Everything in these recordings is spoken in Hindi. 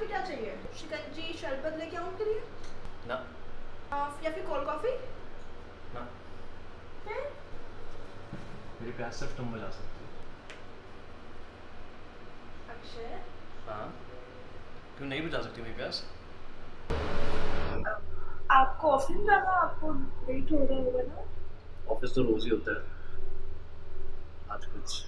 फिर क्या चाहिए? शिकंजी शरबत लेके आऊँ के लिए? ना। या फिर कोल्ड कॉफ़ी ना। फिर? मेरी प्यास सिर्फ़ तुम बुझा सकती हो। अक्षय? हाँ? क्यों नहीं बुझा सकती मेरी प्यास? आपको ऑफ़िस जाना आपको लेट हो रहा होगा ना? ऑफ़िस तो रोज ही होता है। आज कुछ।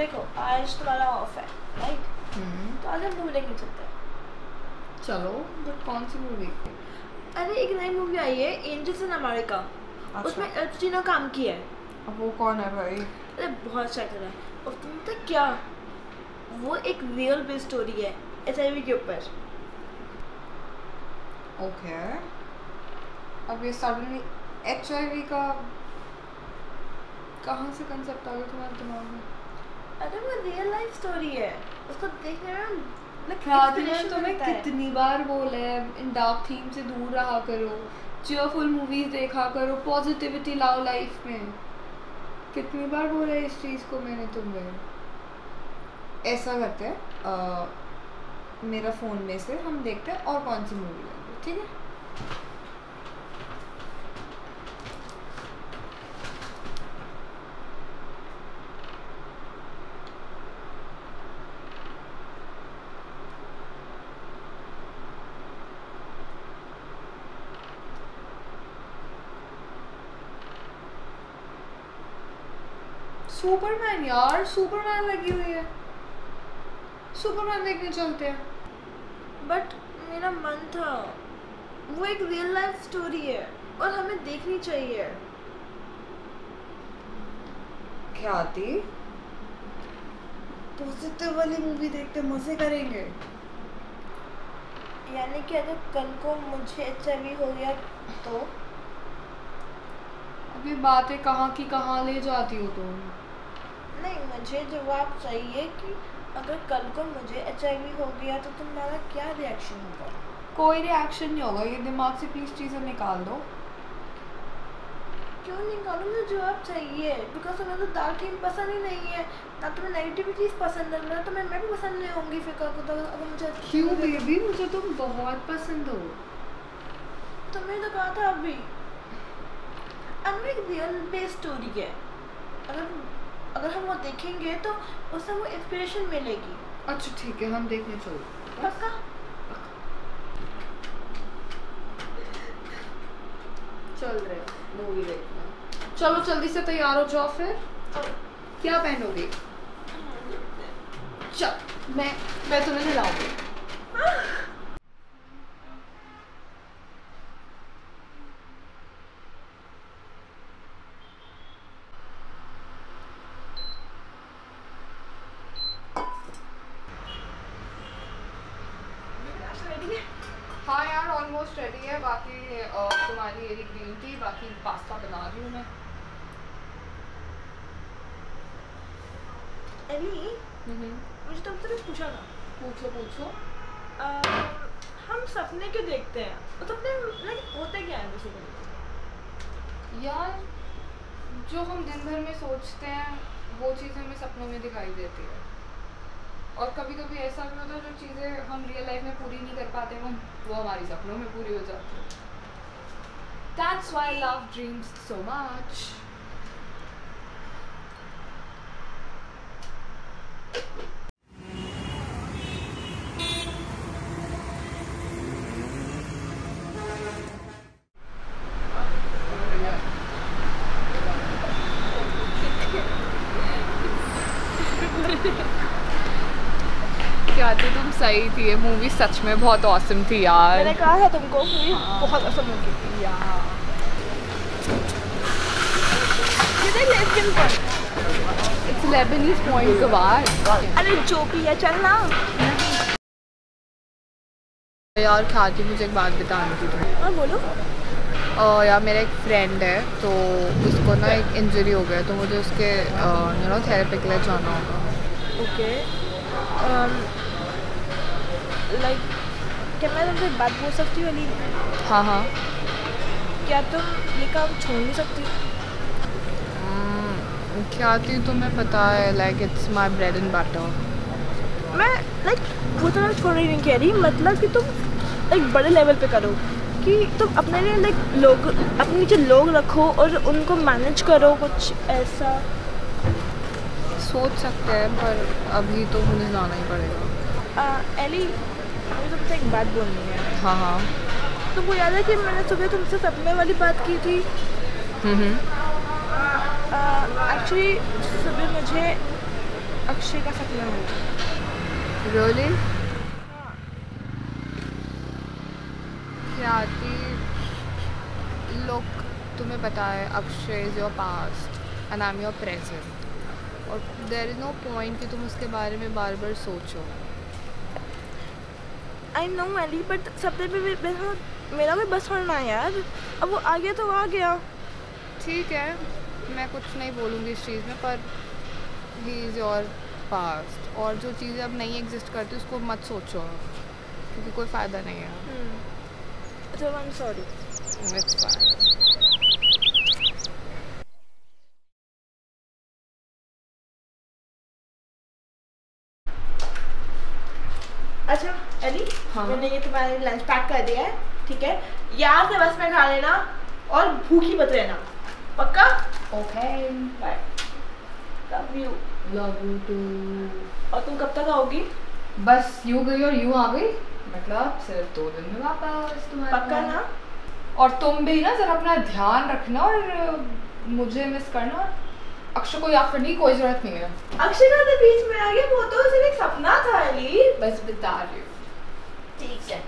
देखो आज तुम्हारा ऑफ़ है राइट तो आज हम मूवी देखने चलते हैं। चलो बट कौन सी मूवी अरे एक नई मूवी आई है एंजल्स इन अमेरिका अच्छा। उसमें एच ने काम किया है। अब वो कौन है भाई? अरे बहुत अच्छा एक्टर है। और तुम तो क्या? वो एक रियल बेस्ड स्टोरी है एच के ऊपर। ओके अब ये सडनली एच का कहाँ से कंसेप्ट आ गया तुम्हारे दिमाग में? अरे वो रियल लाइफ स्टोरी है। उसको देखने में inspiration तुम्हें कितनी बार बोला है इन डार्क थीम से दूर रहा करो। चेयरफुल मूवीज़ देखा करो पॉजिटिविटी लाओ लाइफ में। कितनी बार बोला है इस चीज़ को मैंने तुम्हें ऐसा करते हैं मेरा फ़ोन में से हम देखते हैं और कौन सी मूवी लेंगे ठीक है? सुपरमैन यार सुपरमैन लगी हुई है। सुपरमैन देखने चलते हैं। बट मेरा मन था वो एक रियल लाइफ स्टोरी है और हमें देखनी चाहिए। ख्याति पॉजिटिव वाली मूवी देखते मज़े करेंगे। यानी कि अगर कल को मुझे एच हो गया तो? अभी बातें कहाँ की कहाँ ले जाती हो तुम? नहीं मुझे जवाब चाहिए कि अगर कल को मुझे एचआईवी हो गया तो तुम्हारा क्या रिएक्शन होगा? कोई रिएक्शन नहीं होगा ये दिमाग से प्लीज़ चीज़ें निकाल दो। क्यों निकालो? मुझे जवाब चाहिए। बिकॉज़ हमें तो डार्क थीम पसंद ही नहीं है। ना तुम्हें नेगेटिविटीज पसंद है ना तुम्हें मैं भी पसंद नहीं होंगी फिर कल को तो अगर मुझे क्यों तो- बेबी मुझे तुम बहुत पसंद हो। तुमने तो कहा था अभी। एक रियल बेस्ड स्टोरी है। अगर अगर हम वो देखेंगे तो उससे वो इंस्पिरेशन मिलेगी। अच्छा ठीक है हम देखने चलो पक्का? चल रहे मूवी देखना। चलो जल्दी से तैयार हो जाओ फिर। क्या पहनोगे? चल मैं मैं तुम्हें नहलाऊँगी रेडी है हाँ यार ऑलमोस्ट रेडी है बाकी तुम्हारी ये ग्रीन टी बाकी पास्ता बना रही हूँ मैं। एली मुझे तुमसे कुछ पूछा था। पूछो पूछो। हम सपने क्यों देखते हैं। वो सपने लाइक होते क्या है बेसिकली यार जो हम दिन भर में सोचते हैं वो चीज़ हमें सपनों में दिखाई देती है। और कभी कभी ऐसा भी होता है जो चीज़ें हम रियल लाइफ में पूरी नहीं कर पाते, वो वो हमारी सपनों में पूरी हो जाती है। That's why love dreams so much क्या थी तुम सही थी ये मूवी सच में बहुत औसम थी यार। मैंने कहा था तुमको मूवी बहुत असम होगी ये। देख लेस्बियन पर इट्स लेबनीज पॉइंट कबार अरे जो भी है चल ना। यार ख्याति मुझे एक बात बतानी थी तुम्हें। हाँ बोलो। अह, यार मेरा एक फ्रेंड है तो उसको ना एक इंजरी हो गया तो मुझे उसके यू नो थेरेपी के लिए जाना होगा। ओके लाइक क्या मैं तुमसे बात बोल सकती हूँ अली? हाँ हाँ। क्या तुम ये काम छोड़ नहीं सकती? हम्म, ख्याति तुम्हें पता है like it's my bread and butter मैं लाइक वो तो मैं छोड़ ही नहीं कह रही मतलब कि तुम एक बड़े लेवल पे करो कि तुम अपने लिए लाइक लोग अपने नीचे लोग रखो और उनको मैनेज करो कुछ ऐसा। सोच सकते हैं पर अभी तो मुझे जाना ही पड़ेगा। एली मुझे तुमसे एक बात बोलनी है। हाँ हाँ। तुमको याद है कि मैंने सुबह तुमसे सपने वाली बात की थी? हम्म एक्चुअली सुबह मुझे अक्षय का सपना मिला। रियली ख्याति लोग तुम्हें पता है Akshay is your past and I am your present और देर इज़ नो पॉइंट कि तुम उसके बारे में बार बार सोचो। आई नो एली बट सपने पे मेरा मेरा भी बस होना है यार। अब वो आ गया तो आ गया। ठीक है मैं कुछ नहीं बोलूँगी इस चीज़ में पर ही इज़ योर पास्ट और जो चीज़ें अब नहीं एग्जिस्ट करती उसको मत सोचो क्योंकि कोई फ़ायदा नहीं है। तो I am sorry it's fine अच्छा एली हाँ। मैंने ये तुम्हारे लंच पैक कर दिया है ठीक है? याद से बस में खा लेना और भूखी मत रहना। पक्का? Okay bye love you love you too और तुम कब तक आओगी? बस यू गई और यू आ गई। मतलब सिर्फ़ दो दिन में वापस तुम्हारे पक्का ना? और तुम भी ना जरा अपना ध्यान रखना और मुझे मिस करना। अक्षय को याद करने की कोई ज़रूरत नहीं है। अक्षय का तो बीच में आ गया वो तो सिर्फ़ एक सपना था एली बस बता रही हूँ। ठीक है।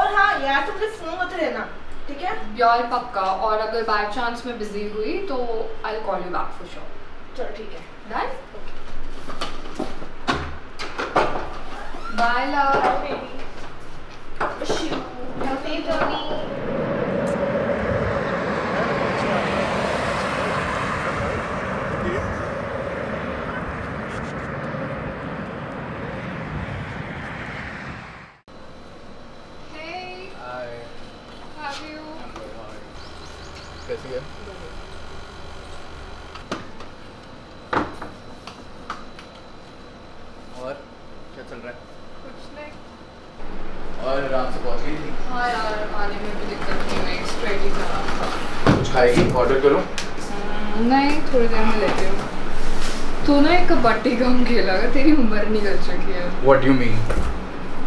और हाँ यार तुम मुझे फ़ोन मत रहना ठीक है? यार पक्का। और अगर बाय चांस मैं बिज़ी हुई तो I call you back for sure चलो ठीक है। Done bye love baby wish you healthy journey. Hey, हाय how are you? कैसी है और क्या चल रहा है कुछ नहीं और आराम से पहुँच गई थी हाँ यार आने में भी दिक्कत नहीं हुई स्ट्रेट ही जाना था कुछ खाएगी ऑर्डर करूँ नहीं थोड़ी देर में लेती हूँ तू ना एक कबड्डी कम खेला कर तेरी उम्र निकल चुकी है व्हाट यू मीन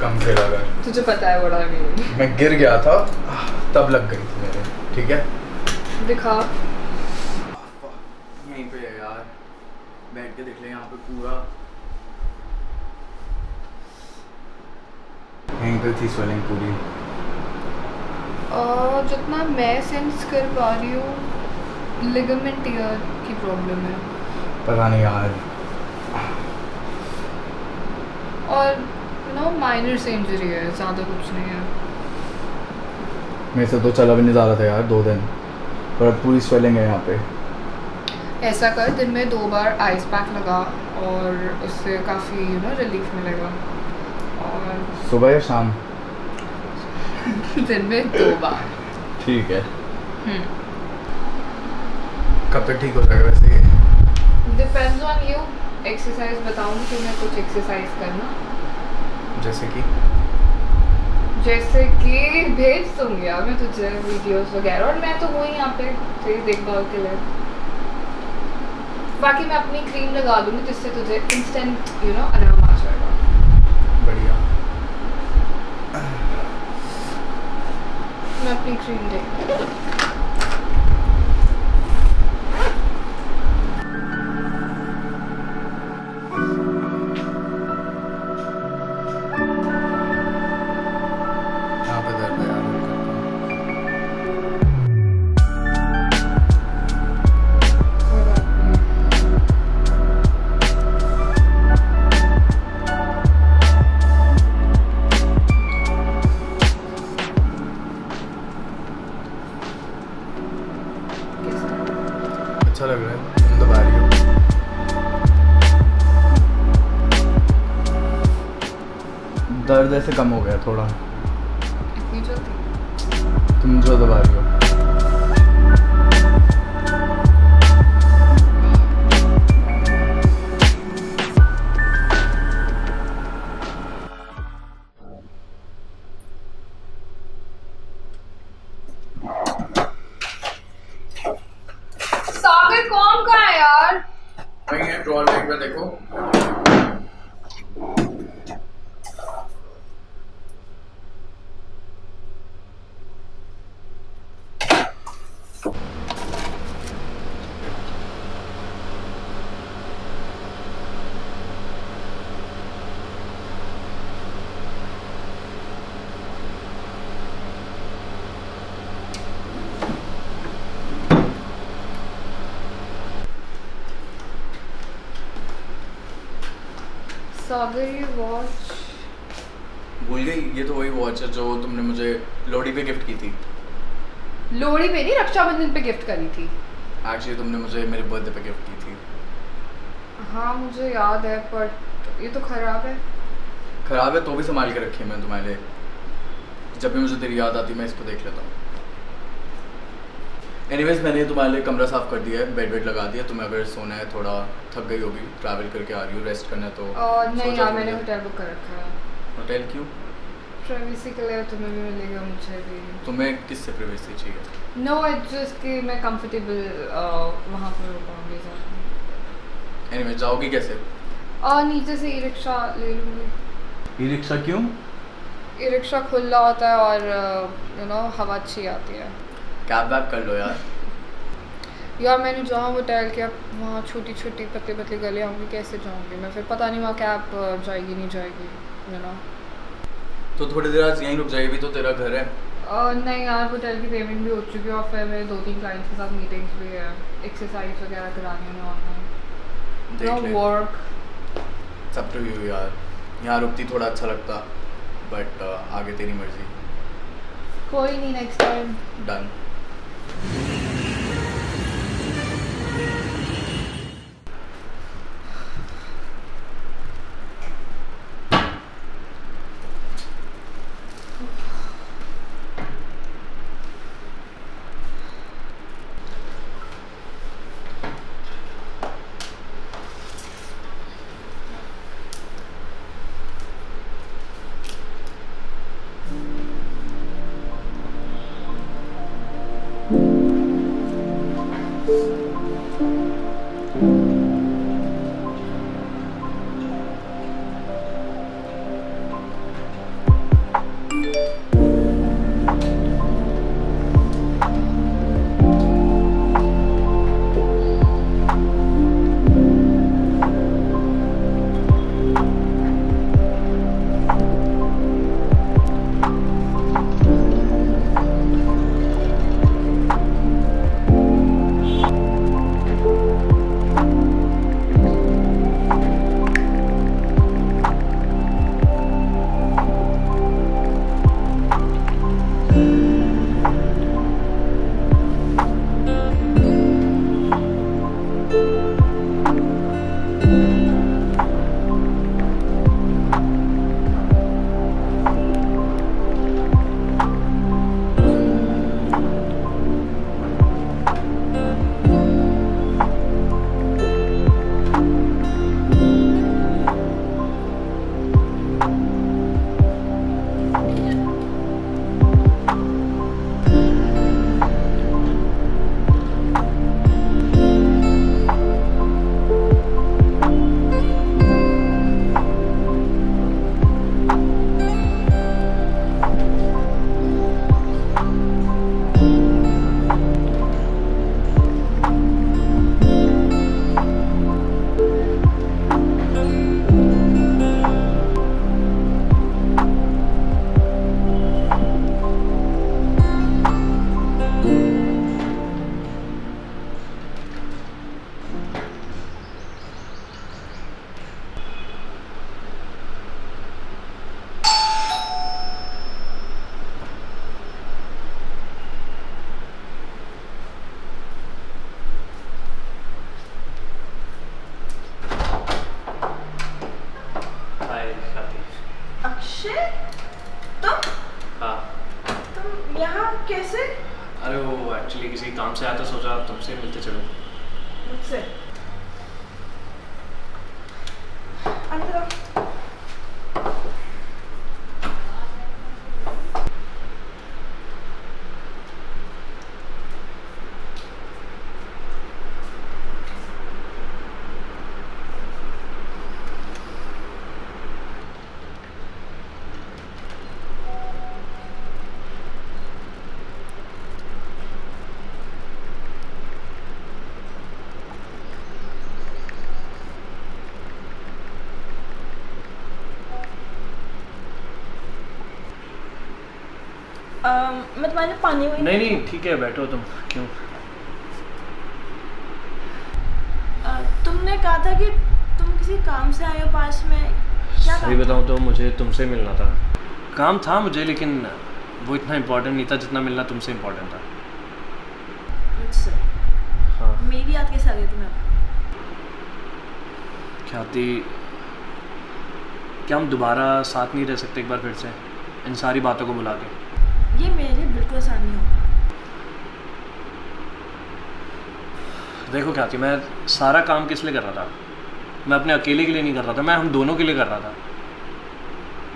कम खेला कर। तुझे पता है बड़ा मीन मैं गिर गया था तब लग गई थी मेरे ठीक है? दिखा। यहीं पे है यार। बैठ के देख ले यहाँ पे पूरा। यहीं पे थी स्वेलिंग पूरी। और जितना मैं सेंस कर पा रही हूँ लिगामेंट ईयर की प्रॉब्लम है। पता नहीं यार। और यू नो माइनर से इंजरी है ज़्यादा कुछ नहीं है। मेरे से तो चला भी नहीं जा रहा था यार दो दिन। पर पूरी स्वेलिंग है यहाँ पे। ऐसा कर दिन में दो बार आइस पैक लगा और उससे काफ़ी यू नो रिलीफ मिलेगा। और सुबह या शाम? दिन में दो बार। ठीक है। हम्म। कब तक ठीक हो जाएगा वैसे? ये डिपेंड्स ऑन यू एक्सरसाइज बताऊँगी तुम्हें कुछ एक्सरसाइज करना। जैसे कि? जैसे कि भेज दूँगी यार मैं तुझे वीडियोस वगैरह और मैं तो हूँ ही यहाँ पे तेरी देखभाल के लिए। बाकी मैं अपनी क्रीम लगा दूँगी जिससे तुझे इंस्टेंट यू नो आराम आ जाएगा। बढ़िया। मैं अपनी क्रीम देख in the दर्द ऐसे कम हो गया थोड़ा। तुम जो दबा रही हो। सागर ये वॉच भूल गई ये तो वही वॉच है जो तुमने मुझे लोहड़ी पे गिफ्ट की थी। लोहड़ी पे नहीं रक्षाबंधन पे गिफ्ट करी थी। एक्चुअली तुमने मुझे मेरे बर्थडे पे गिफ्ट की थी। हाँ मुझे याद है बट ये तो खराब है। खराब है तो भी संभाल के रखी है मैंने तुम्हारे लिए। जब भी मुझे तेरी याद आती मैं इसको देख लेता हूँ। एनीवेज मैंने तुम्हारे लिए कमरा साफ़ कर दिया है बेड वेड लगा दिया तुम्हें अगर सोना है थोड़ा थक गई होगी ट्रैवल करके आ रही हो रेस्ट करना है तो और नहीं यार मैंने होटल बुक कर रखा है। होटल क्यों? प्राइवेसी के लिए तुम्हें भी मिलेगा मुझे भी। तुम्हें किससे प्रिवेसी चाहिए? नो इट्स जस्ट कि मैं कंफर्टेबल वहाँ पर हो पाऊँगी ज़्यादा जाओगी कैसे? और नीचे से ई रिक्शा ले लूँगी। ई रिक्शा क्यों? ई रिक्शा खुला होता है और यू नो हवा अच्छी आती है। कैब वैब कर लो यार। यार मैंने जहाँ होटल के अब वहाँ छोटी छोटी पतली पतली गलियाँ होंगी कैसे जाऊँगी? मैं फिर पता नहीं वहाँ कैब जाएगी नहीं जाएगी यू नो तो थोड़ी देर आज यहीं रुक जाएगी भी तो तेरा घर है। और नहीं यार होटल की पेमेंट भी हो चुकी है और फिर मेरे दो तीन क्लाइंट्स के साथ मीटिंग्स भी है। एक्सरसाइज वगैरह करानी है ऑनलाइन वर्क सब टू यू यार। यहाँ रुकती थोड़ा अच्छा लगता बट आगे तेरी मर्ज़ी। कोई नहीं नेक्स्ट टाइम डन मैं तुम्हारे लिए पानी नहीं नहीं ठीक है बैठो तुम क्यों? तुमने कहा था कि तुम किसी काम से आए हो पास में। क्या सही बताऊँ तो मुझे तुमसे मिलना था। काम था मुझे लेकिन वो इतना इम्पोर्टेंट नहीं था जितना मिलना तुमसे इम्पोर्टेंट था। हाँ। मेरी याद कैसे आ गई तुम्हें? ख्याति क्या हम दोबारा साथ नहीं रह सकते एक बार फिर से? इन सारी बातों को बुला के। बिल्कुल आसान होगा देखो ख्याति मैं सारा काम किस लिए कर रहा था? मैं अपने अकेले के लिए नहीं कर रहा था, मैं हम दोनों के लिए कर रहा था,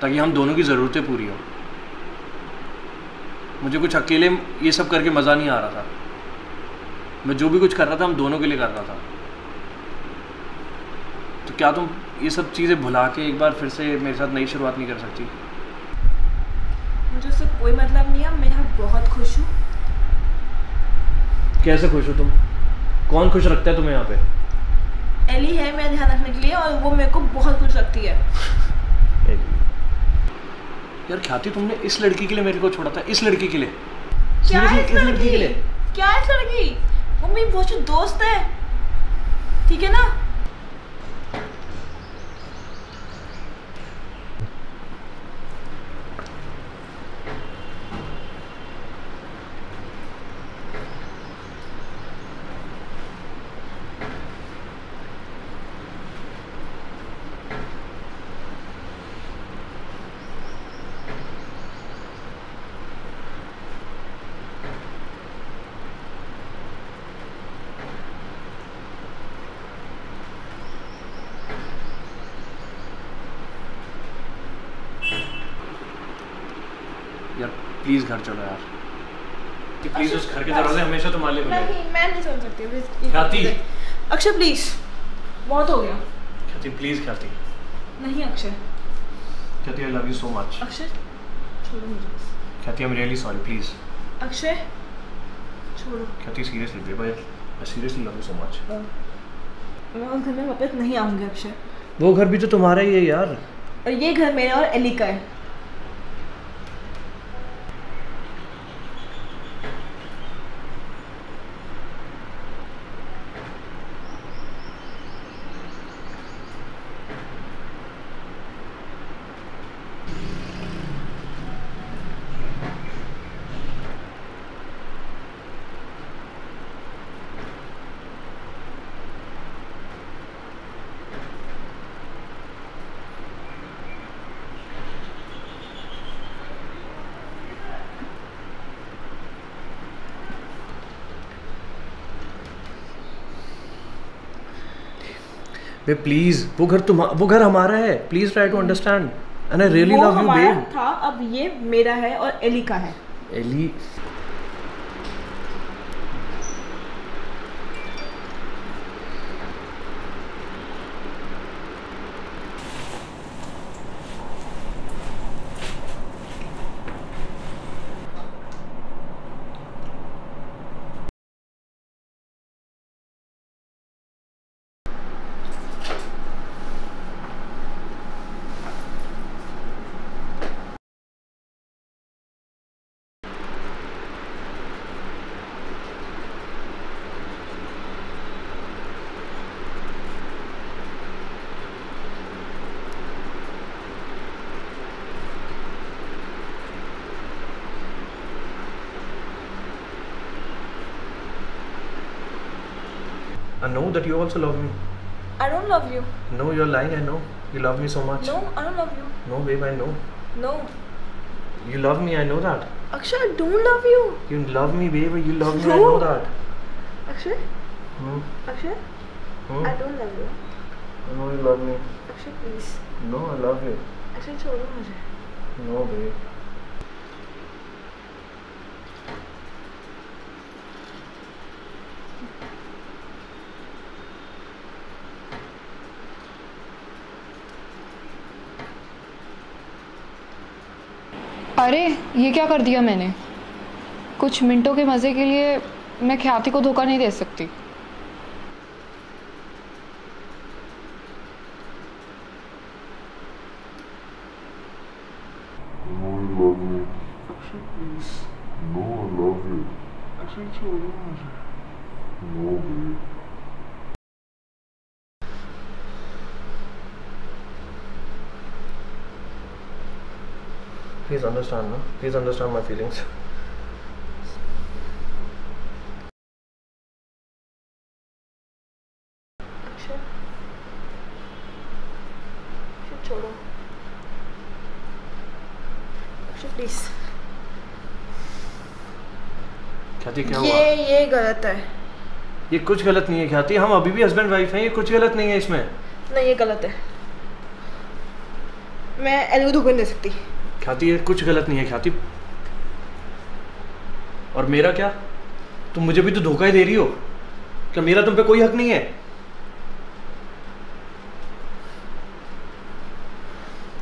ताकि हम दोनों की ज़रूरतें पूरी हो। मुझे कुछ अकेले ये सब करके मज़ा नहीं आ रहा था। मैं जो भी कुछ कर रहा था, हम दोनों के लिए कर रहा था। तो क्या तुम ये सब चीज़ें भुला के एक बार फिर से मेरे साथ नई शुरुआत नहीं कर सकती? मुझे उससे कोई मतलब नहीं है मैं यहाँ बहुत खुश हूँ। कैसे खुश हो तुम? कौन खुश रखता है तुम्हें यहाँ पे? एली है मेरा ध्यान रखने के लिए और वो मेरे को बहुत खुश रखती है। यार ख्याति तुमने? इस लड़की के लिए मेरे को छोड़ा था। इस लड़की के लिए। क्या इस लड़की के लिए? क्या इस लड़की? वो मेरी बहुत दोस्त है। ठीक है ना यार प्लीज़ घर चलो यार। कि प्लीज़ उस घर के दरवाजे हमेशा तुम्हारे लिए खुले नहीं मैं नहीं सुन सकती ख्याति। अक्षय प्लीज़ बहुत हो गया। ख्याति प्लीज़ ख्याति। नहीं Akshay. Khyati I love you so much Akshay छोड़ो मुझे बस। Khyati I am really sorry please Akshay छोड़ो। ख्याति सीरियसली बेबा I seriously love you so much मैं उस घर में वापस नहीं आऊँगी अक्षय। वो घर भी तो तुम्हारा ही है यार। और ये घर मेरा और एली का है। बे प्लीज़ वो घर तुम वो घर हमारा है please try to understand and I really love you babe था अब ये मेरा है और एली का है। Ellie I know that you also love me. I don't love you. No, you're lying. I know. You love me so much. No, I don't love you. No, babe, I know. No. You love me, I know that. Akshay, I don't love you. You love me, babe. You love me, I No. know that. Akshay, Hmm? Akshay, Hmm? I don't love you. I know you love me. Akshay, please. No, I love you. Akshay, छोड़ो मुझे. No, babe. अरे, ये क्या कर दिया मैंने? कुछ मिनटों के मज़े के लिए मैं ख्याति को धोखा नहीं दे सकती Akshay, please. No, I love you. Akshay, छोड़ो मुझे. No, babe. Please understand, no? Please understand my feelings. Please Khyati क्या हुआ? ये ये गलत है। ये कुछ गलत नहीं है ख्याति। हम अभी भी हस्बैंड वाइफ हैं ये कुछ गलत नहीं है इसमें। नहीं ये गलत है। मैं धोखा नहीं दे सकती। ख्याति ये कुछ गलत नहीं है ख्याति और मेरा क्या? तुम मुझे भी तो धोखा ही दे रही हो। क्या मेरा तुम पे कोई हक नहीं है?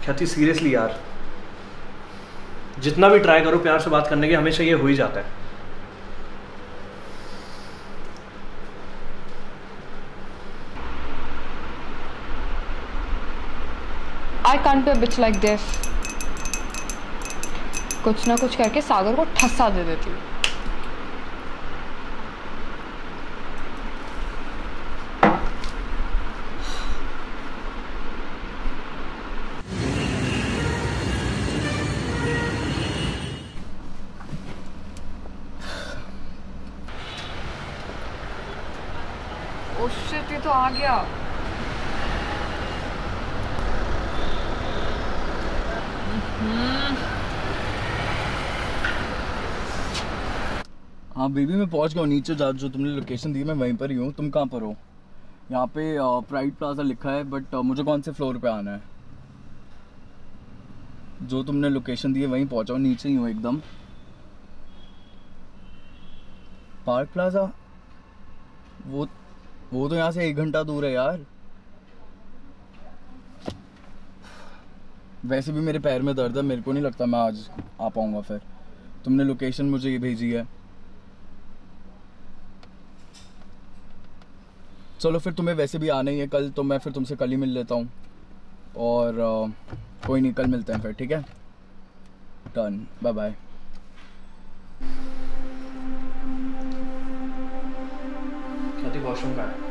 ख्याति सीरियसली यार। जितना भी ट्राई करो, प्यार से बात करने के, हमेशा ये हो ही जाता है। I can't be bitch like this कुछ ना कुछ करके सागर को ठस्सा दे देती हूँ ओ शिट ये तो आ गया हाँ बेबी मैं पहुँच गया हूँ नीचे जा जो तुमने लोकेशन दी, मैं वहीं पर ही हूँ। तुम कहाँ पर हो? यहाँ पे प्राइड प्लाजा लिखा है बट मुझे कौन से फ्लोर पे आना है? जो तुमने लोकेशन दी है, वहीं पहुँचा हूँ नीचे ही हूँ एकदम। पार्क प्लाजा वो वो तो यहाँ से एक घंटा दूर है यार। वैसे भी मेरे पैर में दर्द है, मेरे को नहीं लगता मैं आज आ पाऊँगा फिर। तुमने लोकेशन मुझे ये भेजी है। चलो फिर तुम्हें वैसे भी आना ही है कल तो मैं फिर तुमसे कल ही मिल लेता हूँ। और आ, कोई नहीं कल मिलते हैं फिर ठीक है? डन बाय बाय वॉशरूम का है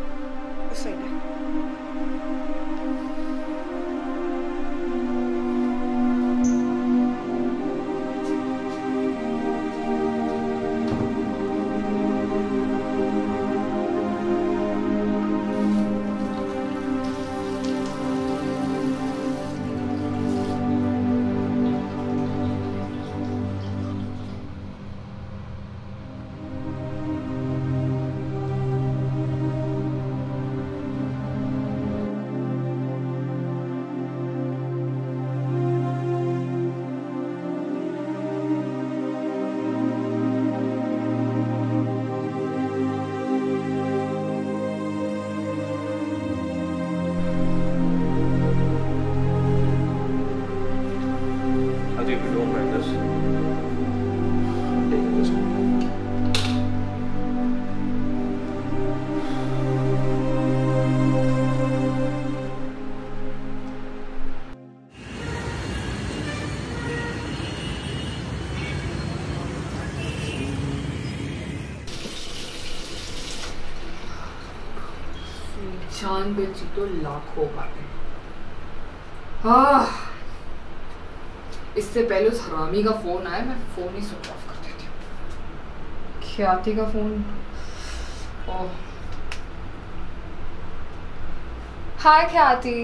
जान बची तो लाखों बातें। हाँ इससे पहले उस हरामी का फ़ोन आया मैं फ़ोन ही स्विच ऑफ़ कर देती हूँ ख्याति का phone? Oh. Hi Khyati.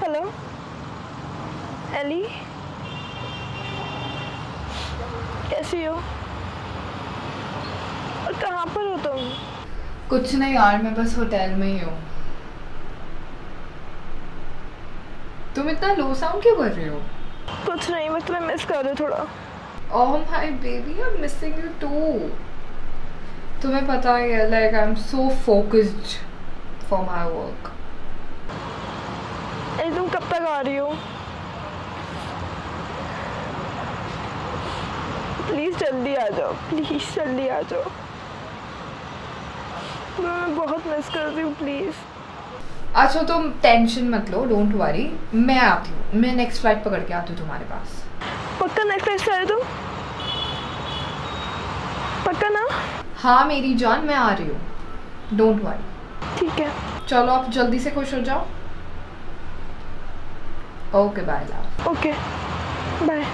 Hello. Ellie? कैसी हो? और कहाँ पर हो तुम? कुछ नहीं यार मैं बस होटल में ही हूँ। तुम इतना लो साउंड क्यों कर रही हो? कुछ नहीं मैं तुम्हें मिस कर रही हूँ थोड़ा। Oh my baby, I'm missing you too. तुम्हें पता है like I'm so focused for my work. अरे तुम कब तक आ रही हो? प्लीज़ जल्दी आ जाओ प्लीज़ जल्दी आ जाओ। मैं बहुत मिस कर रही हूँ प्लीज़ अच्छा तुम टेंशन मत लो डोंट वरी मैं आती हूँ. मैं नेक्स्ट फ़्लाइट पकड़ के आती हूँ तुम्हारे पास. पक्का नेक्स्ट टाइम से आ तुम? पक्का ना? हाँ मेरी जान मैं आ रही हूँ. डोंट वरी ठीक है. चलो आप जल्दी से खुश हो जाओ. Okay bye love okay bye